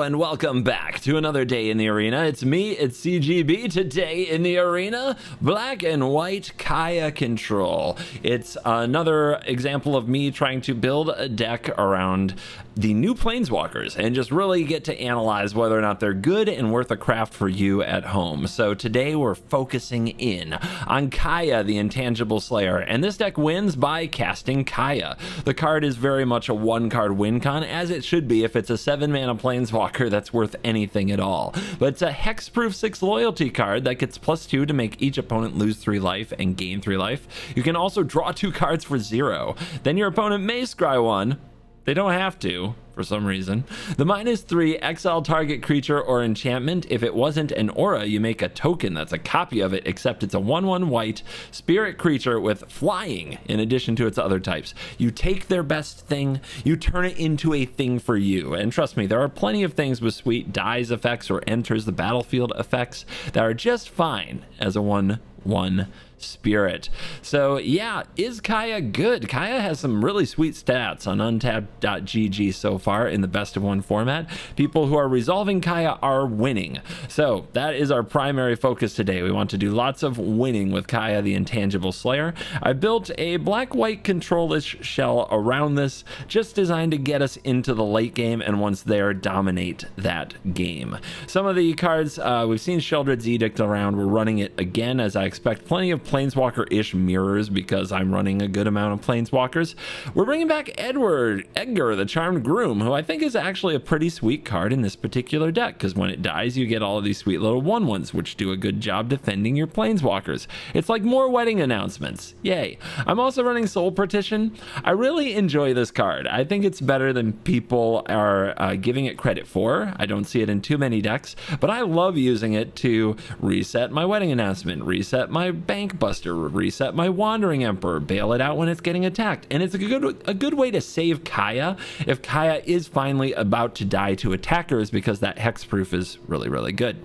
And welcome back to another day in the arena. It's me, it's CGB. Today in the arena, black and white Kaya control. It's another example of me trying to build a deck around the new planeswalkers and just really get to analyze whether or not they're good and worth a craft for you at home. So today we're focusing in on Kaya, the intangible slayer, and this deck wins by casting Kaya. The card is very much a one card win con, as it should be if it's a seven mana planeswalker that's worth anything at all. But it's a hexproof six loyalty card that gets plus two to make each opponent lose three life and gain three life. You can also draw two cards for zero. Then your opponent may scry one, they don't have to for some reason. The minus three, exile target creature or enchantment. If it wasn't an aura, you make a token that's a copy of it, except it's a 1 1 white spirit creature with flying in addition to its other types. You take their best thing, you turn it into a thing for you. And trust me, there are plenty of things with sweet dies effects or enters the battlefield effects that are just fine as a 1 1 spirit. So yeah, is Kaya good? Kaya has some really sweet stats on untapped.gg so far in the best of one format. People who are resolving Kaya are winning. So that is our primary focus today. We want to do lots of winning with Kaya the Intangible Slayer. I built a black-white control-ish shell around this, just designed to get us into the late game and once there, dominate that game. Some of the cards, uh, we've seen Sheoldred's Edict around. We're running it again as I expect plenty of planeswalker-ish mirrors because I'm running a good amount of planeswalkers. We're bringing back Edward, Edgar, the Charmed Groom, who I think is actually a pretty sweet card in this particular deck because when it dies, you get all of these sweet little one-ones, which do a good job defending your planeswalkers. It's like more wedding announcements. Yay. I'm also running Soul Partition. I really enjoy this card. I think it's better than people are uh, giving it credit for. I don't see it in too many decks, but I love using it to reset my wedding announcement, reset my bank Buster, reset my Wandering Emperor, bail it out when it's getting attacked. And it's a good, a good way to save Kaya if Kaya is finally about to die to attackers because that hexproof is really, really good.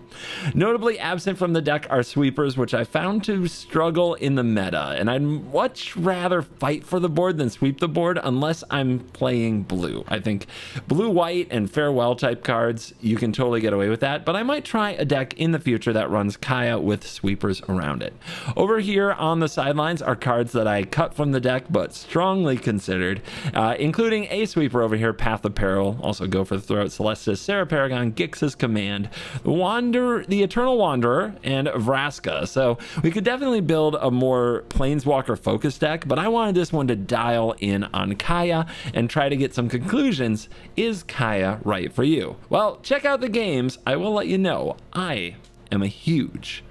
Notably absent from the deck are sweepers, which I found to struggle in the meta. And I'd much rather fight for the board than sweep the board unless I'm playing blue. I think blue-white and farewell type cards, you can totally get away with that. But I might try a deck in the future that runs Kaya with sweepers around it. Over here on the sidelines are cards that I cut from the deck but strongly considered, uh, including a sweeper over here, Path of Peril, also go for the throat, Celestus, Serra Paragon, Gix's Command, Wander, the Eternal Wanderer, and Vraska. So we could definitely build a more Planeswalker focused deck, but I wanted this one to dial in on Kaya and try to get some conclusions. Is Kaya right for you? Well, check out the games. I will let you know. I am a huge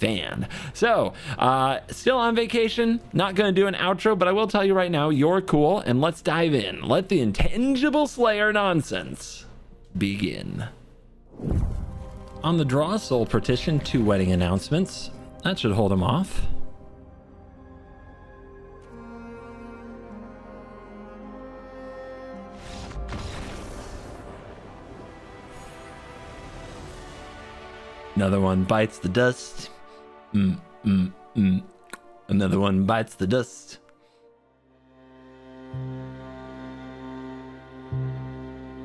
fan. So, uh, still on vacation, not going to do an outro, but I will tell you right now, you're cool, and let's dive in. Let the intangible slayer nonsense begin. On the draw, Soul Partition, two wedding announcements. That should hold him off. Another one bites the dust. Mm, mm, mm. Another one bites the dust.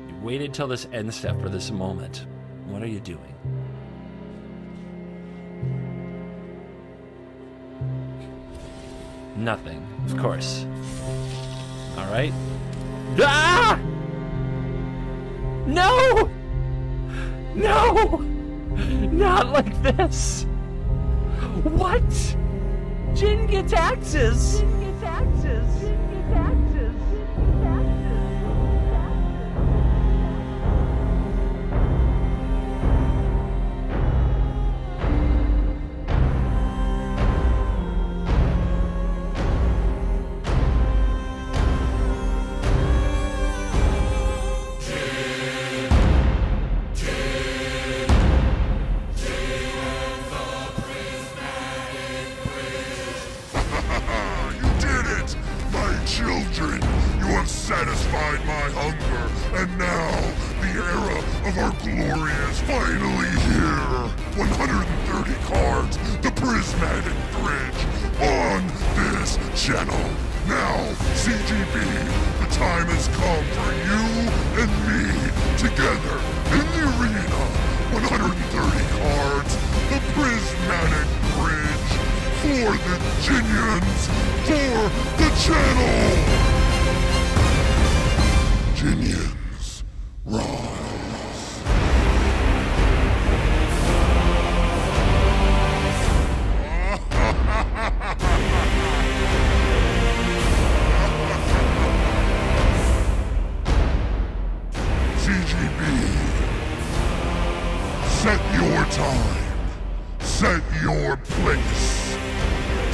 You waited till this end step for this moment. What are you doing? Nothing, of course. All right. Ah! No! No! Not like this! What? Jin-Gitaxias. Jin gets axes.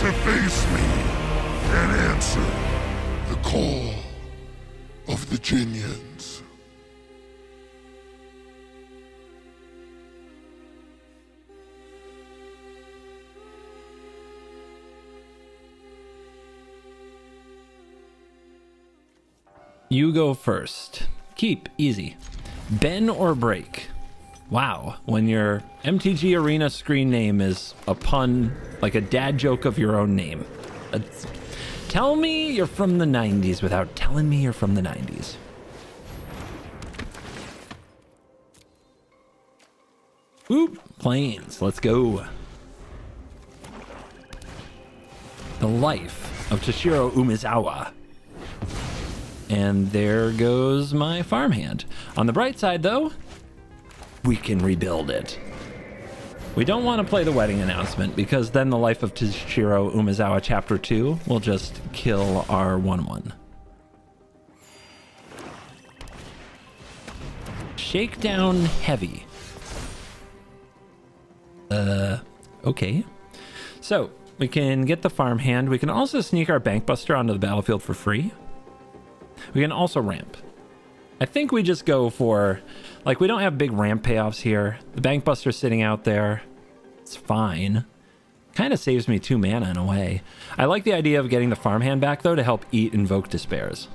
To face me and answer the call of the Ginions. You go first. Keep easy. Ben or break? Wow, when your MTG Arena screen name is a pun, like a dad joke of your own name. That's- tell me you're from the 90s without telling me you're from the 90s. Oop, planes, let's go. The life of Toshiro Umezawa. And there goes my farmhand. On the bright side, though, we can rebuild it. We don't want to play the wedding announcement because then the life of Toshiro Umezawa Chapter 2 will just kill our 1 1. Shakedown Heavy. Uh, okay. So, we can get the farmhand. We can also sneak our Bankbuster onto the battlefield for free. We can also ramp. I think we just go for, like, we don't have big ramp payoffs here. The Bankbuster's sitting out there. It's fine. Kind of saves me two mana in a way. I like the idea of getting the farmhand back, though, to help eat Invoke Despairs.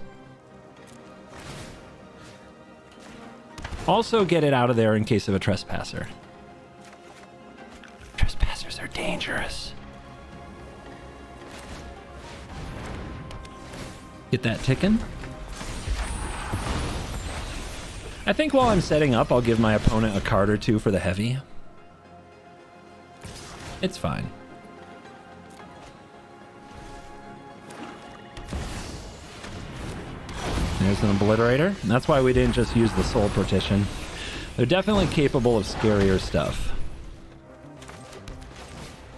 Also get it out of there in case of a trespasser. Trespassers are dangerous. Get that ticking. I think while I'm setting up, I'll give my opponent a card or two for the heavy. It's fine. There's an obliterator. That's why we didn't just use the soul partition. They're definitely capable of scarier stuff.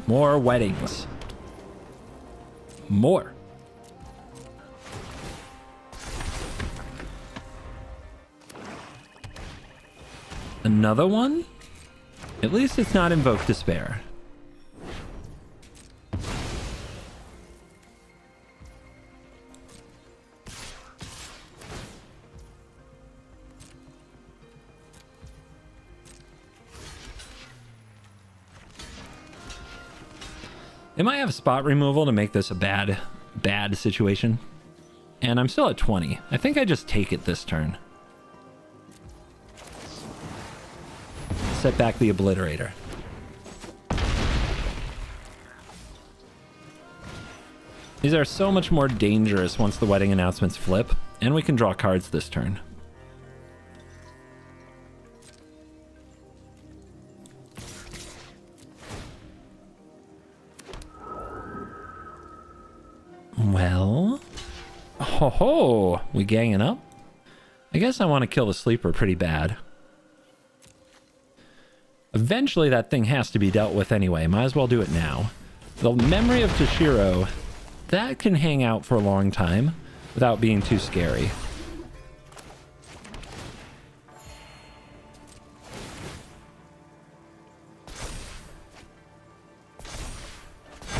More weddings. More. Another one? At least it's not Invoke Despair. They might have spot removal to make this a bad, bad situation. And I'm still at 20. I think I just take it this turn. Set back the obliterator. These are so much more dangerous once the wedding announcements flip, and we can draw cards this turn. Well, ho ho, we ganging up? I guess I want to kill the sleeper pretty bad. Eventually that thing has to be dealt with anyway. Might as well do it now. The memory of Toshiro, that can hang out for a long time without being too scary.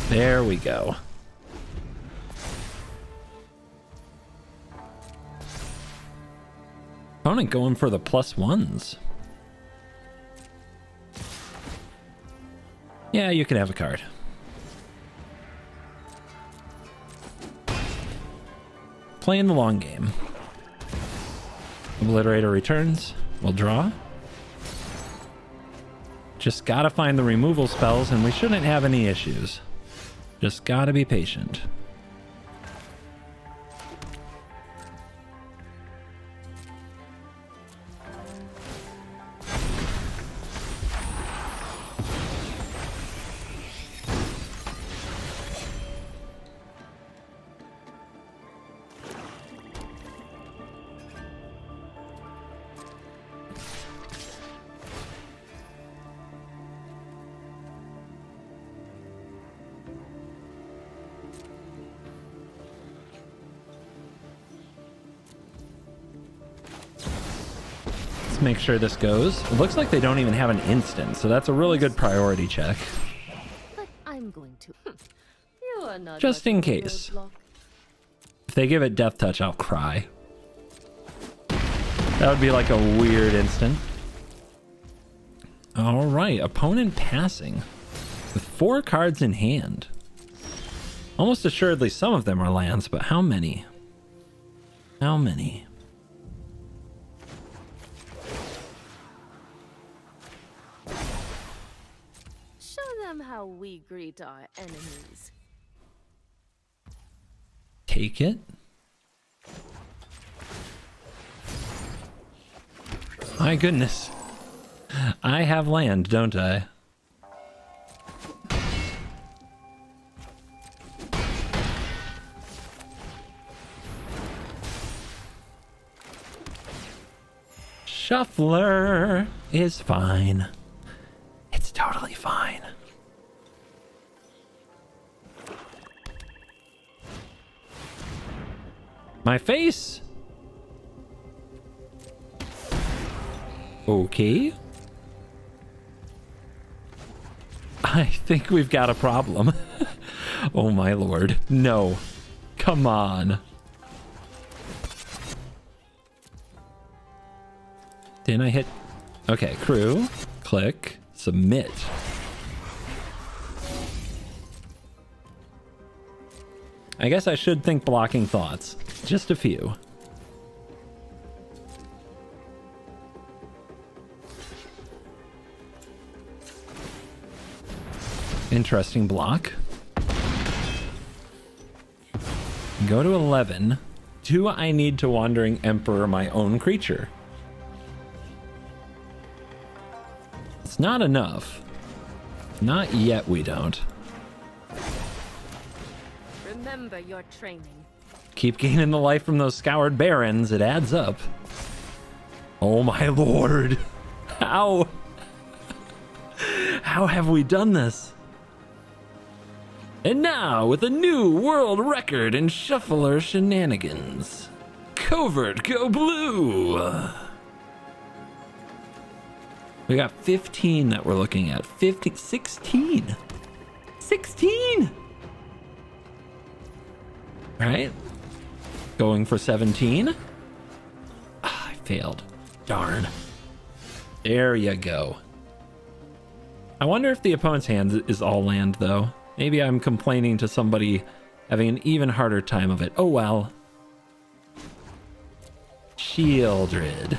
There we go. Opponent going for the plus ones. Yeah, you can have a card. Playing the long game. Obliterator returns. We'll draw. Just gotta find the removal spells and we shouldn't have any issues. Just gotta be patient. Let's make sure this goes. It looks like they don't even have an instant, so that's a really good priority check. But I'm going to. you are not Just in case. If they give it Death Touch, I'll cry. That would be like a weird instant. All right, opponent passing with four cards in hand. Almost assuredly, some of them are lands, but how many? How many? Our enemies. Take it. My goodness. I have land, don't I? Shuffler is fine. My face? Okay. I think we've got a problem. oh my lord. No. Come on. Didn't I hit? Okay, crew. Click. Submit. I guess I should think blocking thoughts. Just a few. Interesting block. Go to 11. Do I need to Wandering Emperor my own creature? It's not enough. Not yet, we don't. Remember your training. Keep gaining the life from those Scoured Barrens. It adds up. Oh my lord. How? How have we done this? And now, with a new world record in shuffler shenanigans. Covert go blue. We got 15 that we're looking at. 50, 16. 16! Right? Going for 17. Ah, I failed. Darn. There you go. I wonder if the opponent's hand is all land, though. Maybe I'm complaining to somebody having an even harder time of it. Oh well. Sheoldred.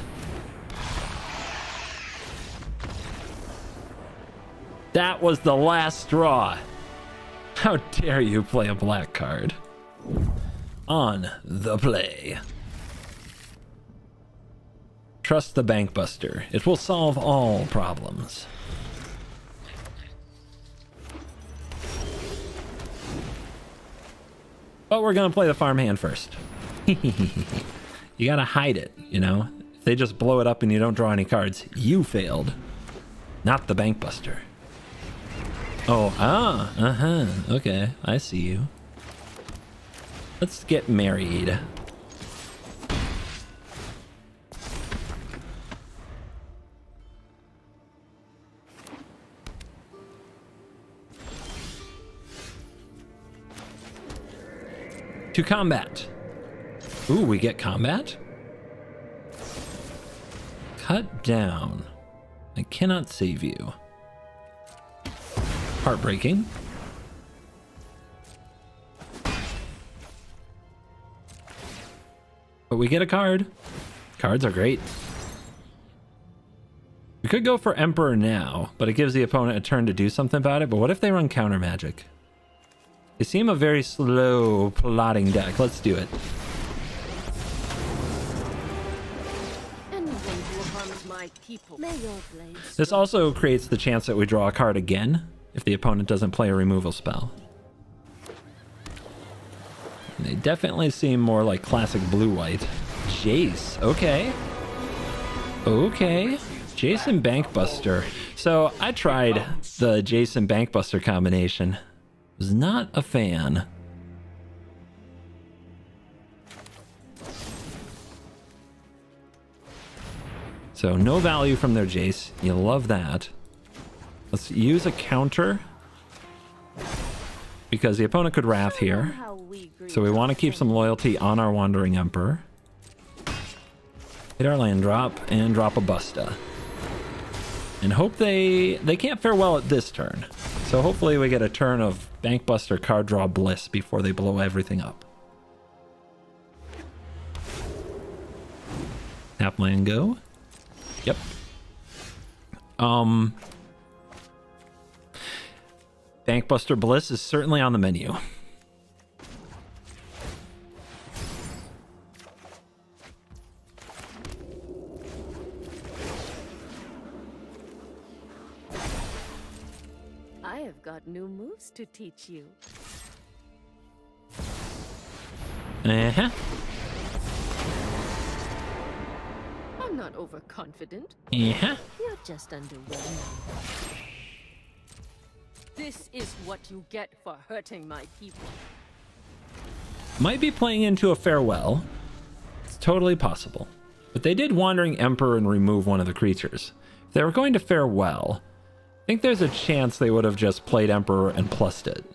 That was the last straw. How dare you play a black card? On the play. Trust the Bankbuster. It will solve all problems. But we're gonna play the farm hand first. you gotta hide it, you know? If they just blow it up and you don't draw any cards, you failed. Not the Bankbuster. Oh, ah, uh-huh. Okay, I see you. Let's get married. To combat. Ooh, we get combat? Cut down. I cannot save you. Heartbreaking. But we get a card. Cards are great. We could go for Emperor now, but it gives the opponent a turn to do something about it. But what if they run counter magic? They seem a very slow plotting deck. Let's do it. Anyone who harms my people. May your blades. This also creates the chance that we draw a card again if the opponent doesn't play a removal spell. They definitely seem more like classic blue-white. Jace, okay. Okay. Jason Bankbuster. So I tried the Jason Bankbuster combination. Was not a fan. So no value from their Jace. You love that. Let's use a counter. Because the opponent could Wrath here. So we want to keep some loyalty on our Wandering Emperor. Hit our land drop and drop a Busta. And hope they they can't fare well at this turn. So hopefully we get a turn of Bankbuster card draw Bliss before they blow everything up. Tap land go. Yep. Um Bankbuster Bliss is certainly on the menu. Got new moves to teach you. Uh-huh. I'm not overconfident. Uh-huh. You're just underwhelmed. This is what you get for hurting my people. Might be playing into a farewell. It's totally possible. But they did Wandering Emperor and remove one of the creatures. If they were going to farewell, I think there's a chance they would have just played Emperor and plussed it.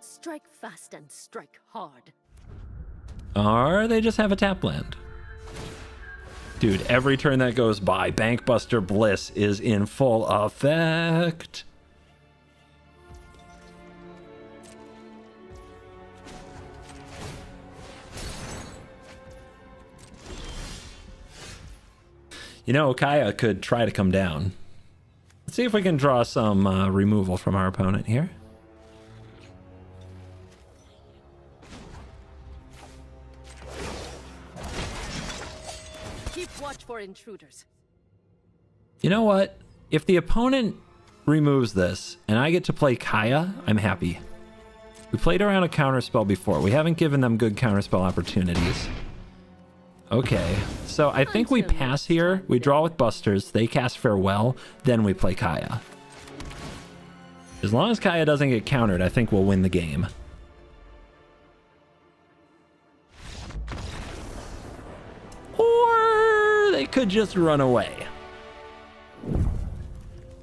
Strike fast and strike hard. Or they just have a tap land. Dude, every turn that goes by, Bankbuster Bliss is in full effect. You know, Kaya could try to come down. Let's see if we can draw some uh, removal from our opponent here. Keep watch for intruders. You know what? If the opponent removes this and I get to play Kaya, I'm happy. We played around a counterspell before. We haven't given them good counterspell opportunities. Okay, so I think we pass here. We draw with Busters. They cast Farewell. Then we play Kaya. As long as Kaya doesn't get countered, I think we'll win the game. Or they could just run away.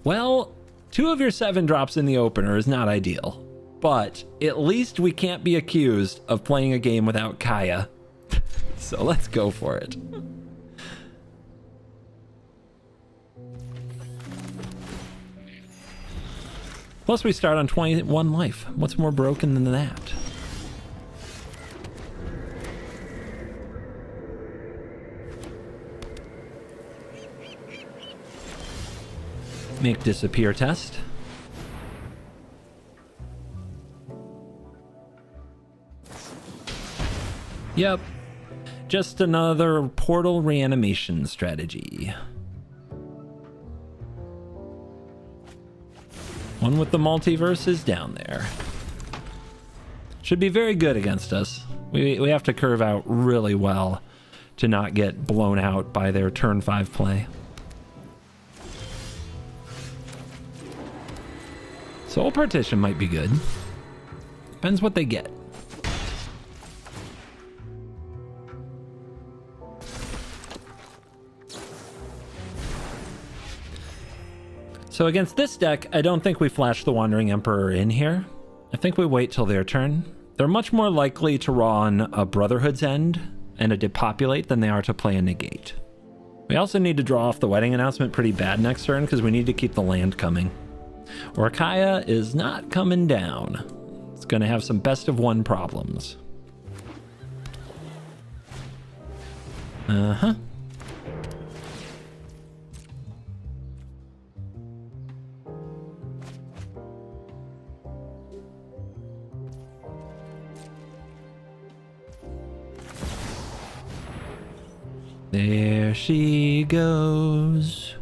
Well, two of your seven drops in the opener is not ideal. But at least we can't be accused of playing a game without Kaya. So let's go for it. Plus, we start on 21 life. What's more broken than that? Make disappear test. Yep. Just another portal reanimation strategy. One with the multiverse is down there. Should be very good against us. We, we have to curve out really well to not get blown out by their turn 5 play. Soul Partition might be good. Depends what they get. So against this deck, I don't think we flash the Wandering Emperor in here. I think we wait till their turn. They're much more likely to run a Brotherhood's End and a Depopulate than they are to play a Negate. We also need to draw off the Wedding Announcement pretty bad next turn because we need to keep the land coming. Or Kaya is not coming down. It's going to have some best of one problems. Uh There she goes.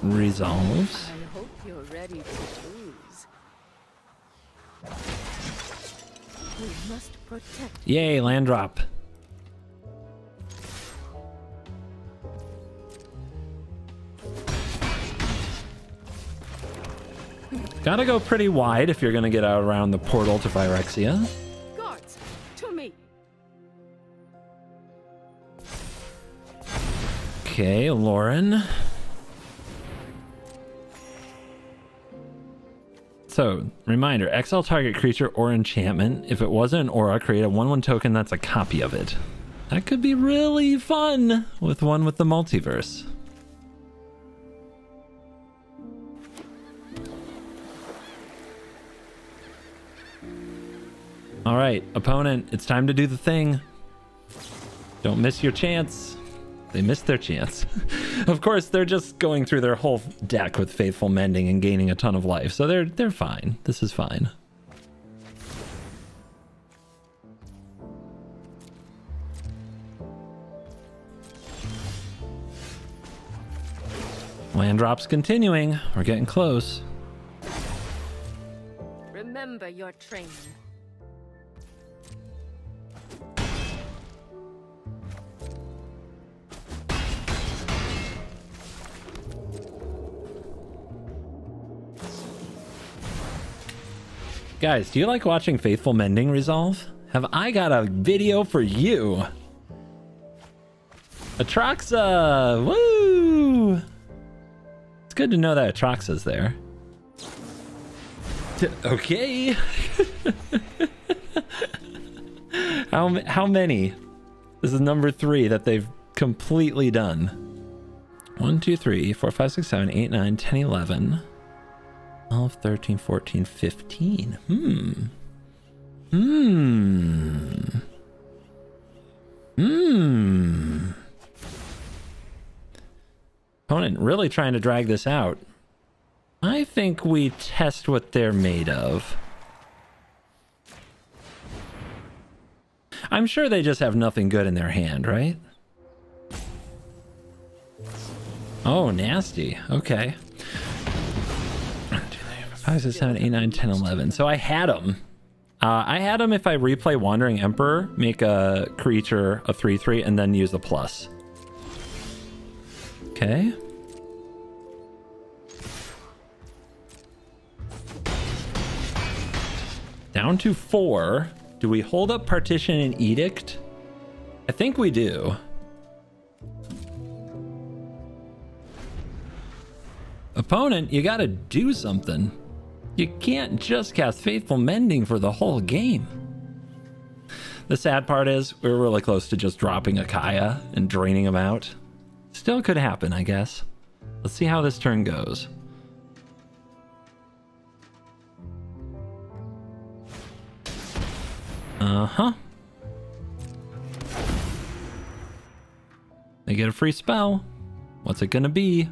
Resolves. I hope you're ready to lose. We must protect. Yay, land drop. Gotta go pretty wide if you're gonna get out around the portal to Phyrexia. Okay, Lauren. So, reminder, exile target creature or enchantment. If it wasn't an aura, create a 1-1 token that's a copy of it. That could be really fun with one with the multiverse. All right, opponent, it's time to do the thing. Don't miss your chance. They missed their chance. of course, they're just going through their whole deck with Faithful Mending and gaining a ton of life, so they're they're fine. This is fine. Land drops continuing. We're getting close. Remember your training. Guys, do you like watching Faithful Mending resolve? Have I got a video for you? Atraxa! Woo! It's good to know that Atraxa's there. Okay. how, how many? This is number three that they've completely done. 1, 2, 3, 4, 5, 6, 7, 8, 9, 10, 11. 12, 13, 14, 15. Hmm. Hmm. Hmm. Opponent really trying to drag this out. I think we test what they're made of. I'm sure they just have nothing good in their hand, right? Oh, nasty. Okay. 5, 6, 7, 8, 9, 10, 11. So I had them. Uh, I had them if I replay Wandering Emperor, make a creature a 3 3, and then use the plus. Okay. Down to four. Do we hold up Partition and Edict? I think we do. Opponent, you gotta do something. You can't just cast Faithful Mending for the whole game. The sad part is, we are really close to just dropping a Kaya and draining him out. Still could happen, I guess. Let's see how this turn goes. Uh-huh. They get a free spell. What's it gonna be?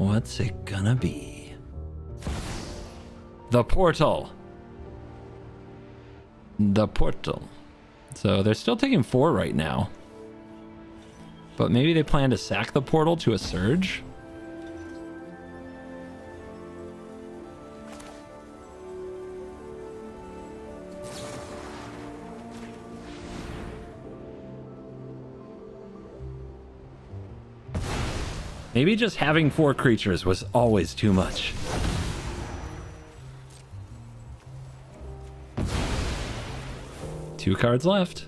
What's it gonna be? The portal. The portal. So they're still taking four right now. But maybe they plan to sack the portal to a surge? Maybe just having four creatures was always too much. Two cards left.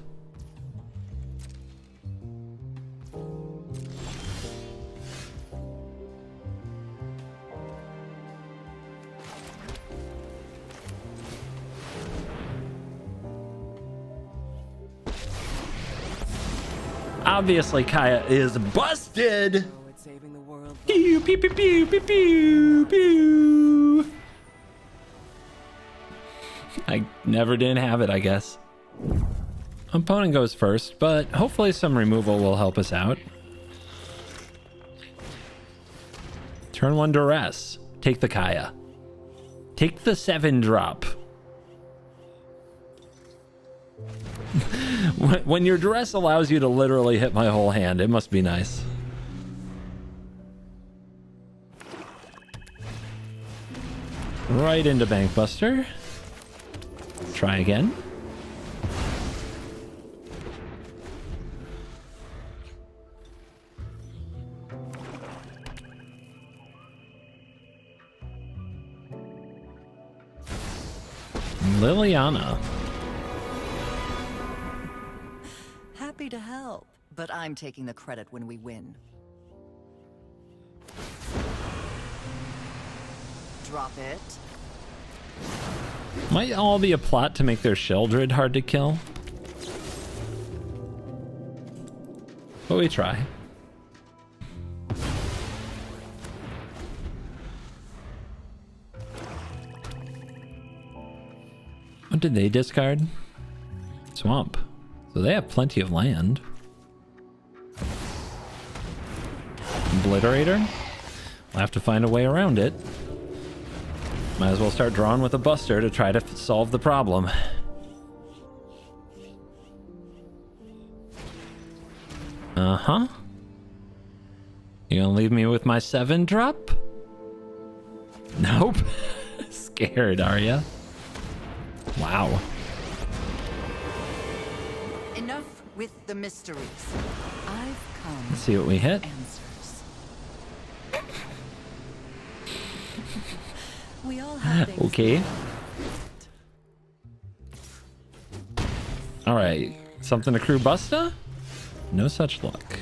Obviously, Kaya is busted. Pew, pew, pew, pew, pew, pew. I never did have it, I guess. Opponent goes first, but hopefully some removal will help us out. Turn one duress. Take the Kaya. Take the seven drop. When- when your duress allows you to literally hit my whole hand, it must be nice. Right into Bankbuster. Try again. Liliana. Happy to help, but I'm taking the credit when we win. Drop it. Might all be a plot to make their Sheoldred hard to kill. But we try. What did they discard? Swamp. So they have plenty of land. Obliterator? I'll have to find a way around it. Might as well start drawing with a buster to try to solve the problem. Uh-huh. You gonna leave me with my seven drop? Nope. Scared, are ya? Wow. Enough with the mysteries. I've come Let's see what we hit. answers. we all have things Okay. All right. Something to crew Busta? No such luck.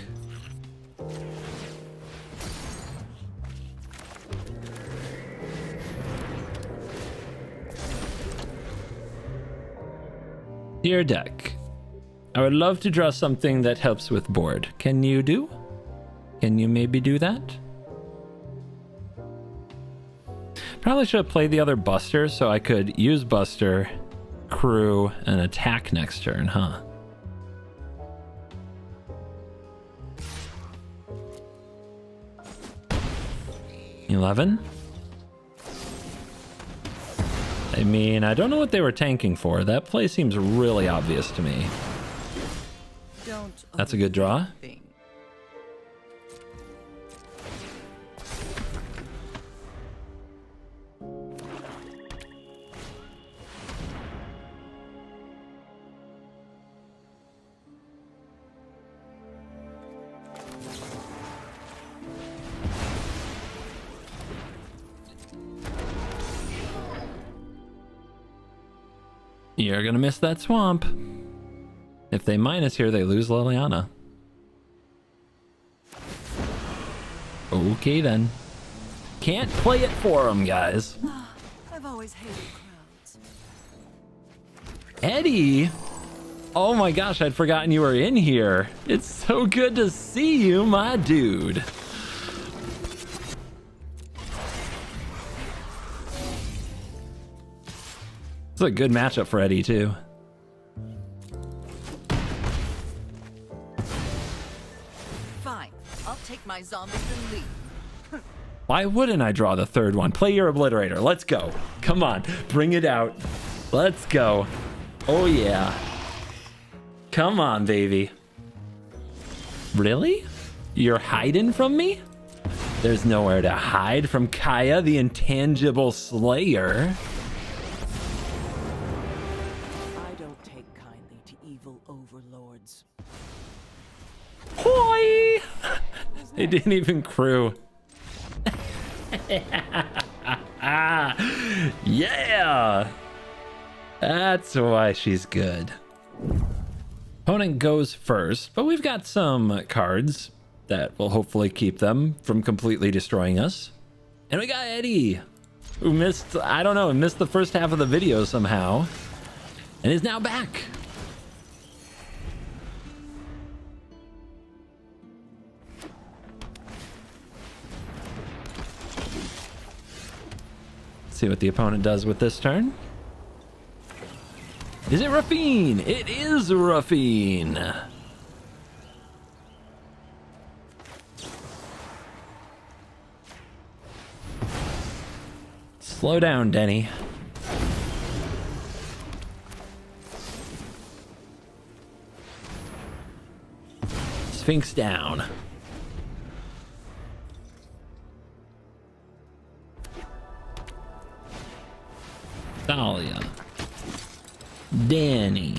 Dear deck, I would love to draw something that helps with board. Can you do? Can you maybe do that? Probably should have played the other Buster so I could use Buster, crew, and attack next turn, huh? Eleven? I mean, I don't know what they were tanking for. That play seems really obvious to me. Don't That's a good draw. Gonna miss that swamp. If they minus here, they lose Liliana. Okay then. Can't play it for them, guys. I've always hated crowds. Eddie! Oh my gosh, I'd forgotten you were in here. It's so good to see you, my dude. It's a good matchup for Eddie, too. Fine. I'll take my zombies and leave. Why wouldn't I draw the third one? Play your obliterator. Let's go. Come on. Bring it out. Let's go. Oh, yeah. Come on, baby. Really? You're hiding from me? There's nowhere to hide from Kaya, the intangible slayer. They didn't even crew. yeah! That's why she's good. Opponent goes first, but we've got some cards that will hopefully keep them from completely destroying us. And we got Eddie, who missed, I don't know, missed the first half of the video somehow, and is now back. See what the opponent does with this turn. Is it Raffine? It is Raffine. Slow down, Denny. Sphinx down. Thalia. Danik.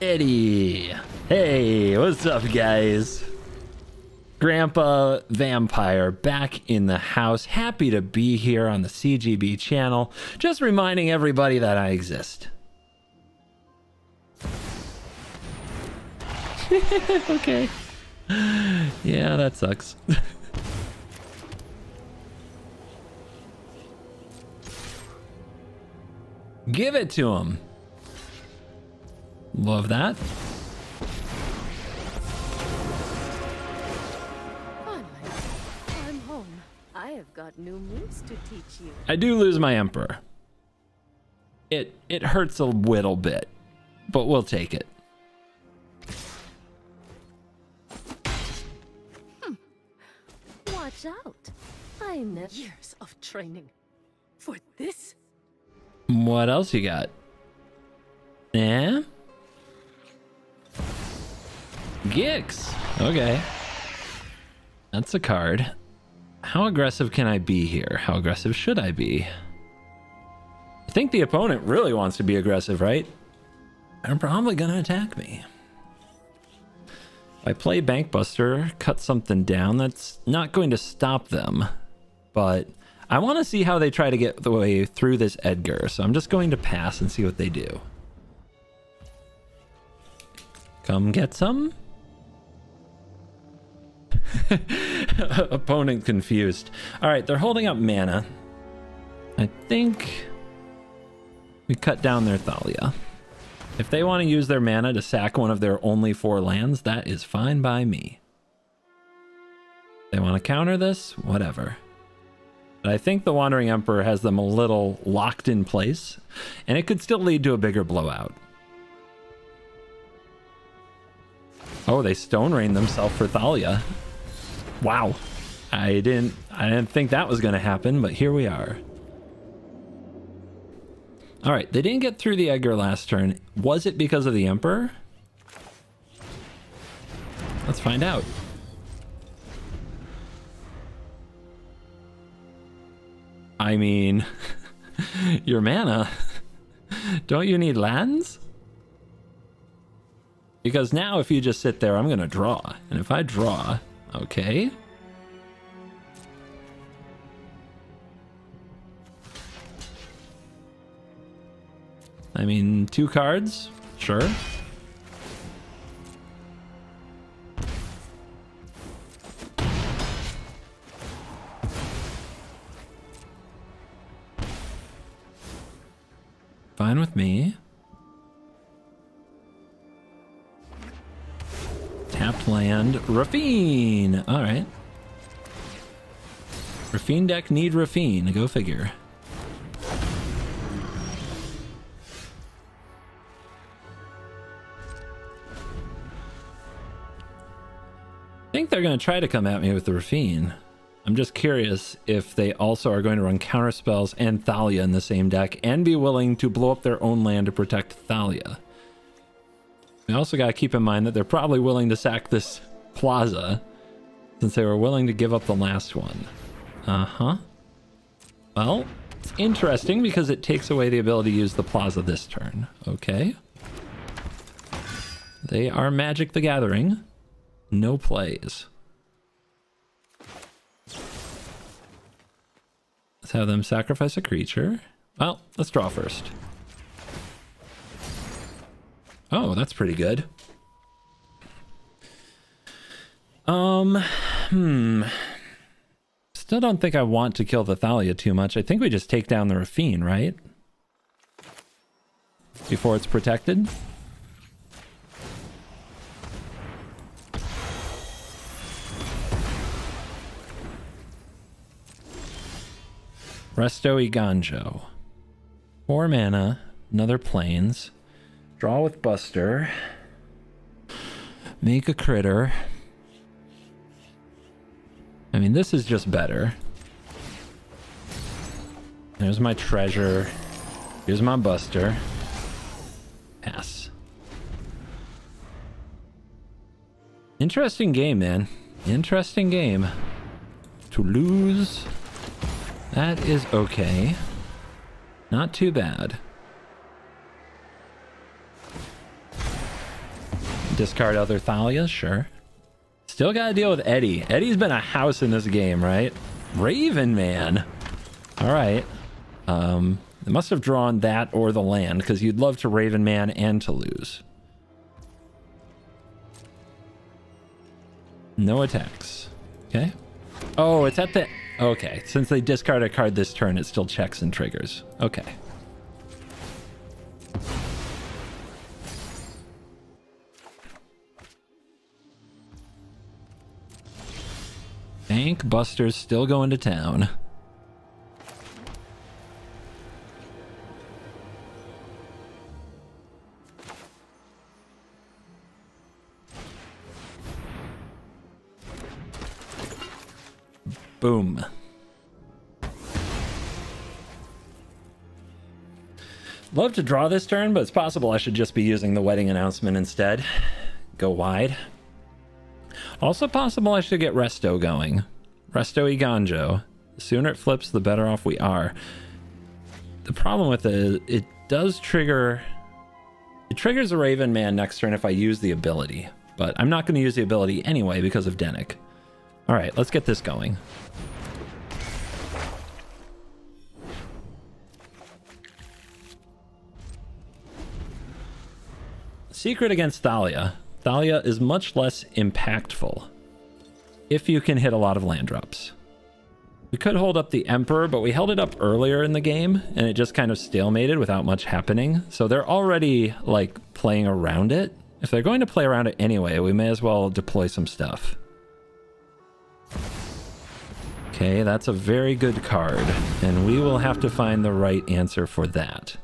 Eddie. Hey, what's up, guys? Grandpa Vampire back in the house. Happy to be here on the CGB channel. Just reminding everybody that I exist. okay. Yeah, that sucks. Give it to him. Love that. I'm home. I have got new moves to teach you. I do lose my emperor. It it hurts a little bit, but we'll take it. Hmm. Watch out. I never. Years of training. For this? What else you got? Yeah. Gix. Okay. That's a card. How aggressive can I be here? How aggressive should I be? I think the opponent really wants to be aggressive, right? They're probably gonna attack me. If I play Bankbuster, cut something down, that's not going to stop them. But I want to see how they try to get the way through this Edgar, so I'm just going to pass and see what they do. Come get some? Opponent confused. All right, they're holding up mana. I think we cut down their Thalia. If they want to use their mana to sack one of their only four lands, that is fine by me. They want to counter this? Whatever. But I think the Wandering Emperor has them a little locked in place, and it could still lead to a bigger blowout. Oh, they Stone Rain themselves for Thalia. Wow. I didn't I didn't think that was going to happen, but here we are. All right, they didn't get through the Edgar last turn. Was it because of the Emperor? Let's find out. I mean, your mana. Don't you need lands? Because now if you just sit there, I'm going to draw. And if I draw, okay. I mean, two cards, sure. Me. Tapped land. Raffine! Alright. Raffine deck need Raffine. Go figure. I think they're going to try to come at me with the Raffine. I'm just curious if they also are going to run counter spells and Thalia in the same deck and be willing to blow up their own land to protect Thalia. We also got to keep in mind that they're probably willing to sack this plaza since they were willing to give up the last one. Uh-huh. Well, it's interesting because it takes away the ability to use the plaza this turn. Okay. They are Magic the Gathering. No plays. Let's have them sacrifice a creature. Well, let's draw first. Oh, that's pretty good. Um, hmm. Still don't think I want to kill the Thalia too much. I think we just take down the Raffine, right? Before it's protected? Resto Eiganjo. Four mana, another plains. Draw with Buster. Make a critter. I mean, this is just better. There's my treasure. Here's my Buster. Pass. Interesting game, man. Interesting game. To lose that is okay. Not too bad. Discard other Thalia, sure. Still gotta deal with Eddie. Eddie's been a house in this game, right? Raven Man. Alright. Um, they must have drawn that or the land, because you'd love to Raven Man and to lose. No attacks. Okay. Oh, it's at the... Okay, since they discard a card this turn, it still checks and triggers. Okay. Bankbuster's still going to town. Boom. Love to draw this turn, but it's possible I should just be using the wedding announcement instead. Go wide. Also possible I should get Resto going. Resto Eiganjo. The sooner it flips, the better off we are. The problem with it is it does trigger... It triggers a Raven Man next turn if I use the ability. But I'm not going to use the ability anyway because of Dennick. Alright, let's get this going. Secret against Thalia. Thalia is much less impactful if you can hit a lot of land drops. We could hold up the Emperor, but we held it up earlier in the game, and it just kind of stalemated without much happening. So they're already, like, playing around it. If they're going to play around it anyway, we may as well deploy some stuff. Okay, that's a very good card, and we will have to find the right answer for that.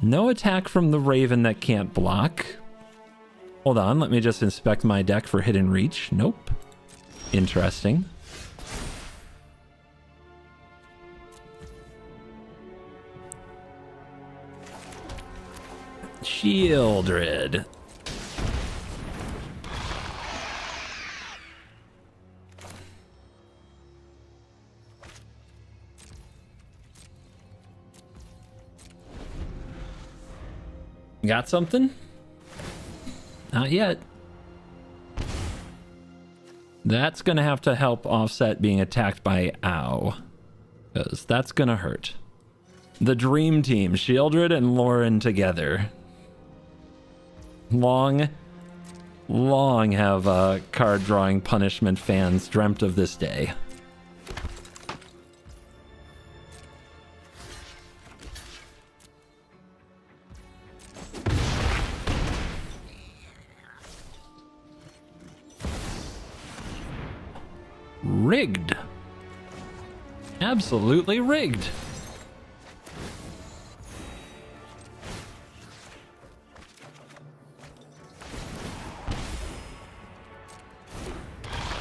No attack from the Raven that can't block. Hold on, let me just inspect my deck for Hidden Reach. Nope. Interesting. Sheoldred. Got something? Not yet. That's to have to help offset being attacked by Ao. Because that's to hurt. The dream team, Sheoldred and Lauren together. Long, long have uh, card drawing punishment fans dreamt of this day. Rigged. Absolutely rigged.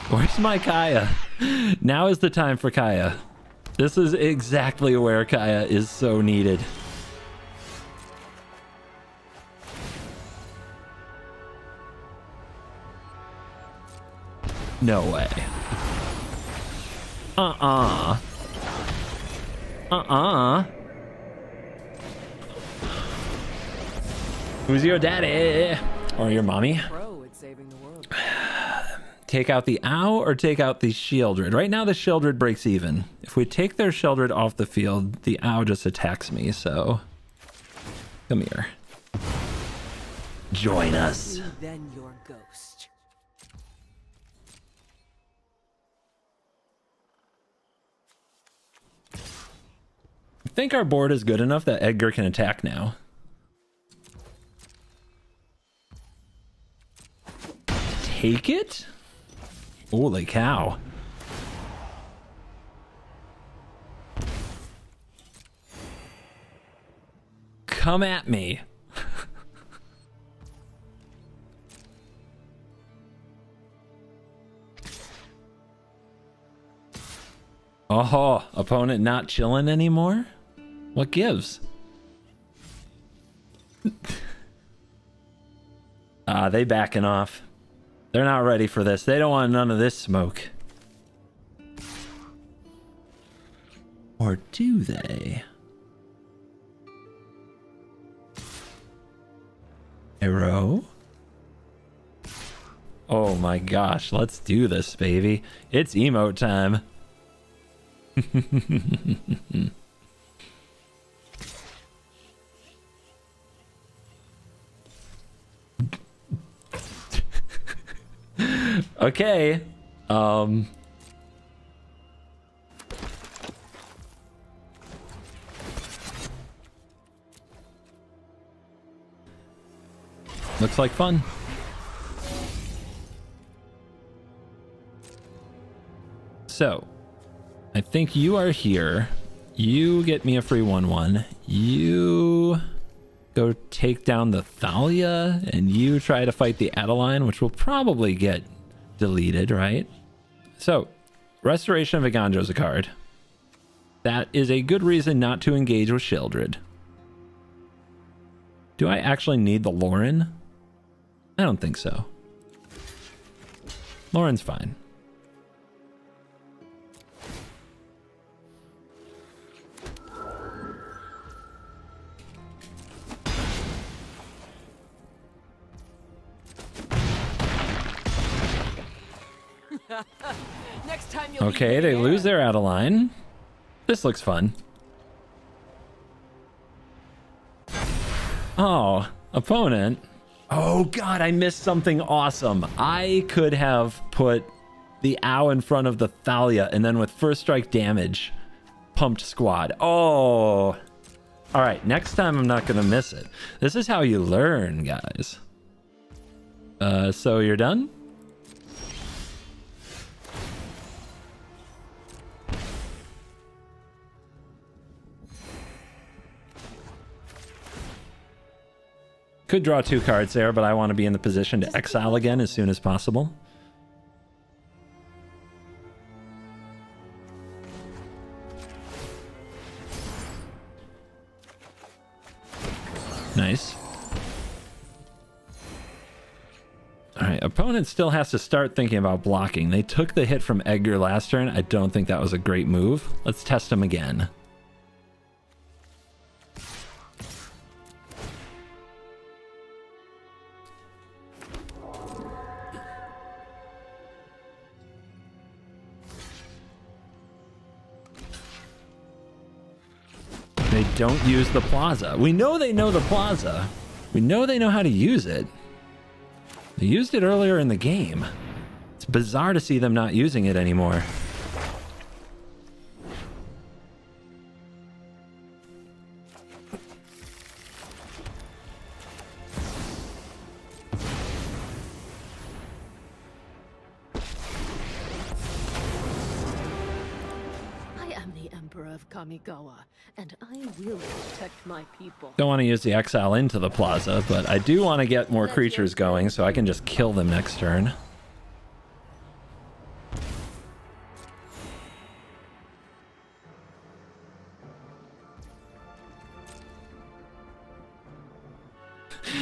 Where's my Kaya? Now is the time for Kaya. This is exactly where Kaya is so needed. No way. Uh-uh. Uh-uh. Who's your daddy? Or your mommy? Pro at saving the world. Take out the Ao or take out the sheoldred. Right now the sheoldred breaks even. If we take their sheoldred off the field, the Ao just attacks me, so... Come here. Join us. Then your ghost. I think our board is good enough that Edgar can attack now. Take it? Holy cow. Come at me. oh, opponent not chilling anymore? What gives? Ah, they backing off. They're not ready for this. They don't want none of this smoke. Or do they? Arrow? Oh my gosh, let's do this, baby. It's emote time. okay. Um. Looks like fun. So, I think you are here. You get me a free 1-1. You go take down the Thalia, and you try to fight the Adeline, which will probably get deleted, right? So, Restoration of Eiganjo is a card. That is a good reason not to engage with Sheoldred. Do I actually need the Lauren? I don't think so. Lauren's fine. You'll Okay, they lose their Adeline. This looks fun. Oh, opponent. Oh god, I missed something awesome. I could have put the Ao in front of the Thalia and then with first strike damage, pumped squad. Oh. All right, next time I'm not going to miss it. This is how you learn, guys. Uh, so you're done? Could draw two cards there, but I want to be in the position to exile again as soon as possible. Nice. Alright, opponent still has to start thinking about blocking. They took the hit from Edgar last turn. I don't think that was a great move. Let's test him again. Don't use the plaza. We know they know the plaza. We know they know how to use it. They used it earlier in the game. It's bizarre to see them not using it anymore. I am the Emperor of Kamigawa, and will protect my people. Don't want to use the exile into the plaza, but I do want to get more creatures going so I can just kill them next turn.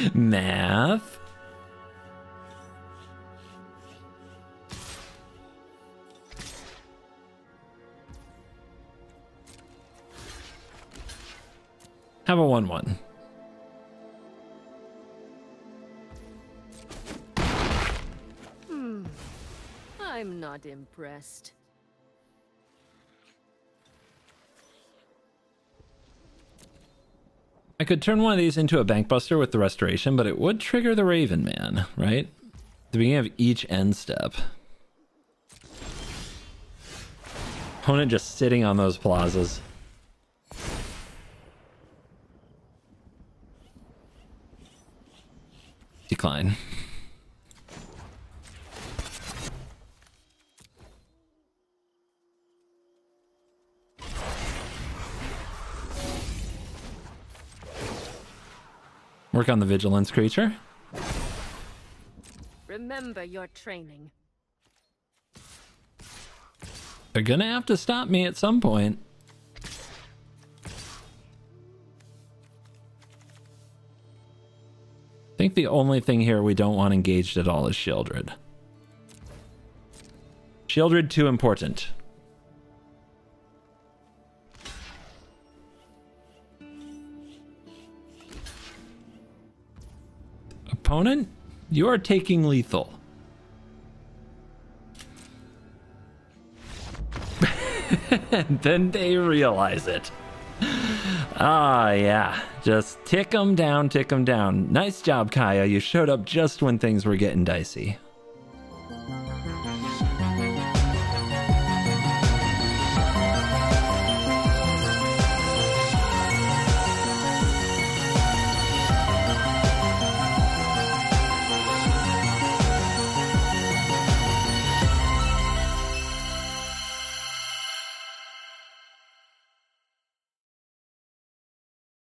Math. Have a 1 1. Hmm. I'm not impressed. I could turn one of these into a Bankbuster with the Restoration, but it would trigger the Raven Man, right? The beginning of each end step. Opponent just sitting on those plazas. Decline. Work on the vigilance creature. Remember your training. They're gonna have to stop me at some point. Think the only thing here we don't want engaged at all is Sheoldred. Sheoldred too important. Opponent, you are taking lethal. and then they realize it. Ah, yeah. Just tick them down, tick them down. Nice job, Kaya. You showed up just when things were getting dicey.